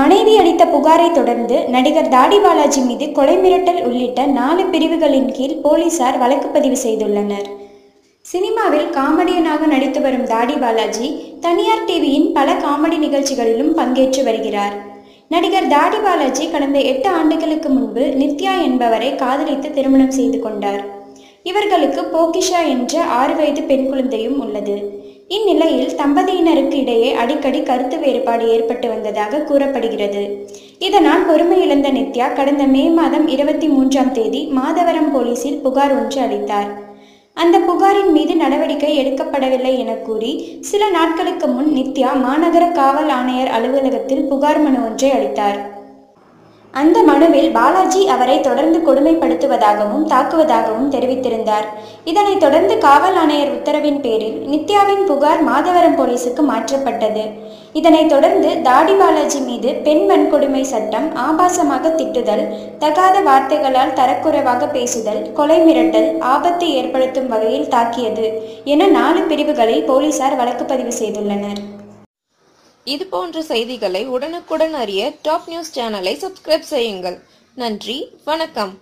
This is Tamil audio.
மனைவி அளித்த புகாரை தொடர்ந்து நடிகர் தாடி பாலாஜி மீது கொலை மிரட்டல் உள்ளிட்ட நாலு பிரிவுகளின் கீழ் போலீசார் வழக்கு பதிவு செய்துள்ளனர். சினிமாவில் காமெடியனாக நடித்து வரும் தாடி பாலாஜி தனியார் டிவியின் பல காமெடி நிகழ்ச்சிகளிலும் பங்கேற்று வருகிறார். நடிகர் தாடி பாலாஜி கடந்த எட்டு ஆண்டுகளுக்கு முன்பு நித்யா என்பவரை காதலித்து திருமணம் செய்து கொண்டார். இவர்களுக்கு போகிஷா என்ற ஆறு வயது பெண் குழந்தையும் உள்ளது. இந்நிலையில் தம்பதியினருக்கு இடையே அடிக்கடி கருத்து வேறுபாடு ஏற்பட்டு வந்ததாக கூறப்படுகிறது. இதனால் பொறுமை இழந்த நித்யா கடந்த மே மாதம் இருபத்தி மூன்றாம் தேதி மாதவரம் போலீசில் புகார் ஒன்று அளித்தார். அந்த புகாரின் மீது நடவடிக்கை எடுக்கப்படவில்லை என கூறி சில நாட்களுக்கு முன் நித்யா மாநகர காவல் ஆணையர் அலுவலகத்தில் புகார் மனு ஒன்றை அளித்தார். அந்த மனுவில் பாலாஜி அவரை தொடர்ந்து கொடுமைப்படுத்துவதாகவும் தாக்குவதாகவும் தெரிவித்திருந்தார். இதனைத் தொடர்ந்து காவல் ஆணையர் உத்தரவின் பேரில் நித்யாவின் புகார் மாதவரம் போலீசுக்கு மாற்றப்பட்டது. இதனைத் தொடர்ந்து தாடி பாலாஜி மீது பெண் வன்கொடுமை சட்டம் ஆபாசமாக திட்டுதல் தகாத வார்த்தைகளால் தரக்குறைவாக பேசுதல் கொலை மிரட்டல் ஆபத்தை ஏற்படுத்தும் வகையில் தாக்கியது என நாலு பிரிவுகளில் போலீசார் வழக்கு பதிவு செய்துள்ளனர். இது போன்ற செய்திகளை உடனுக்குடன் அறிய டாப் நியூஸ் சேனலை சப்ஸ்கிரைப் செய்யுங்கள். நன்றி வணக்கம்.